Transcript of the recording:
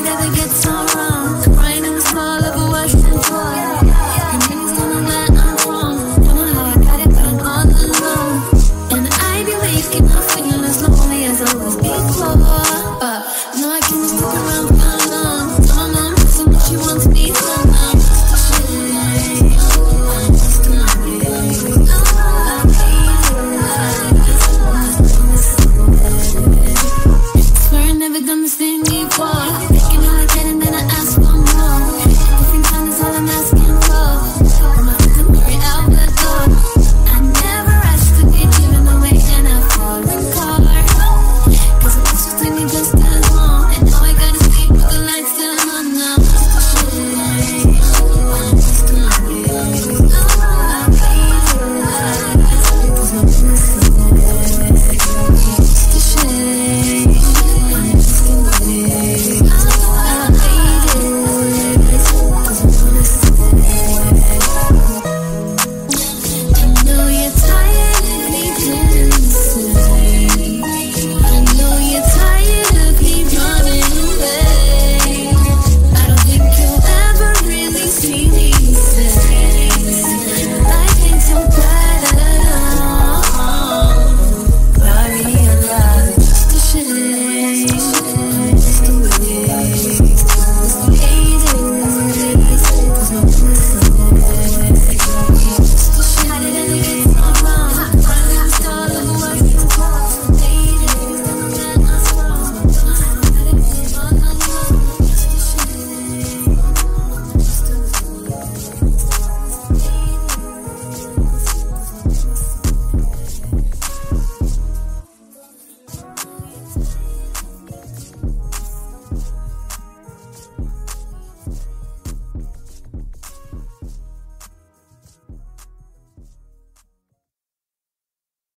never get so wrong.